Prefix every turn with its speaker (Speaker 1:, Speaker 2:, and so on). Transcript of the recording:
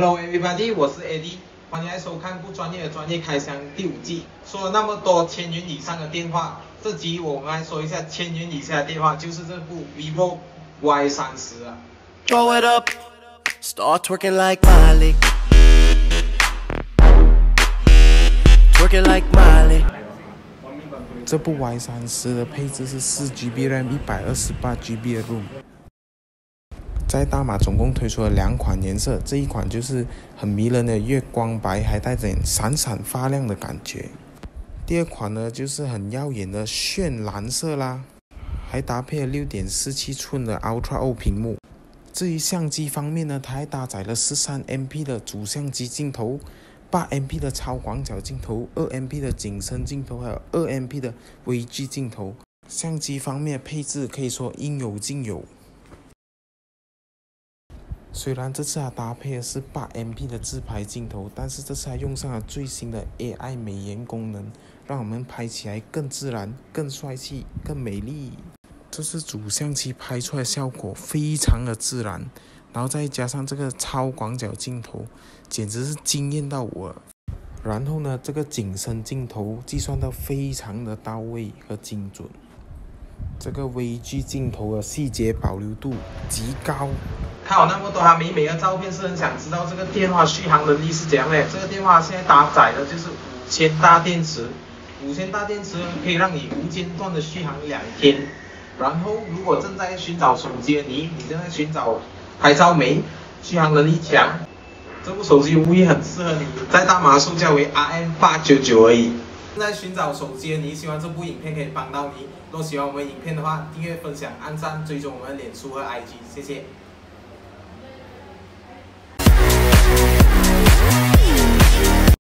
Speaker 1: Hello everybody，我是 Eddie，欢迎来收看不专业的专业开箱第五季。说了那么多千元以上的电话，这集我们来说一下千元以下的电话，就是这部 vivo Y 三十啊。
Speaker 2: Throw it up, start twerking like Miley. Twerking like Miley.
Speaker 3: 这部 Y 三十的配置是四 GB RAM，一百二十八 GB 的 ROM。在大马总共推出了两款颜色，这一款就是很迷人的月光白，还带点闪闪发亮的感觉。第二款呢，就是很耀眼的炫蓝色啦，还搭配了六点四七寸的 Ultra O 屏幕。至于相机方面呢，它还搭载了十三 MP 的主相机镜头，八 MP 的超广角镜头，二 MP 的景深镜头，还有二 MP 的微距镜头。相机方面配置可以说应有尽有。虽然这次它搭配的是八 MP 的自拍镜头，但是这次还用上了最新的 AI 美颜功能，让我们拍起来更自然、更帅气、更美丽。这是主相机拍出来的效果非常的自然，然后再加上这个超广角镜头，简直是惊艳到我。然后呢，这个景深镜头计算到非常的到位和精准，这个微距镜头的细节保留度极高。
Speaker 1: 看了那么多它美美的照片，是很想知道这个电话续航能力是怎样的。这个电话现在搭载的就是五千大电池，五千大电池可以让你无间断的续航两天。然后如果正在寻找手机的你，你正在寻找拍照美、续航能力强，这部手机无疑很适合你。在大马售价为 RM 八九九而已。正在寻找手机的你，希望这部影片可以帮到你。如果喜欢我们影片的话，订阅、分享、按赞、追踪我们的脸书和 IG，谢谢。